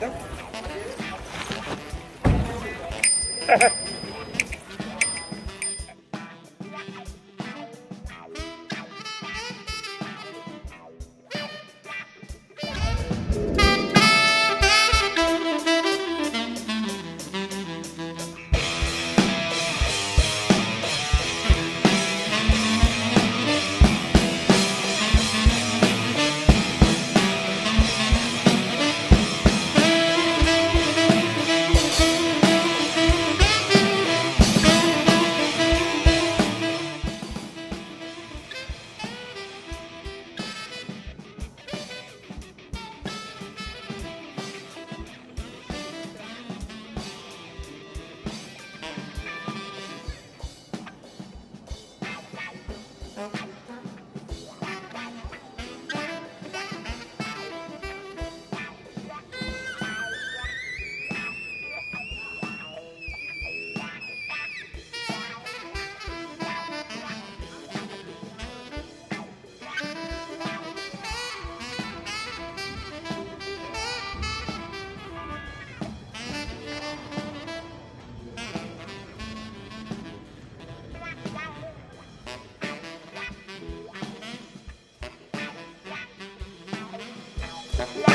então. La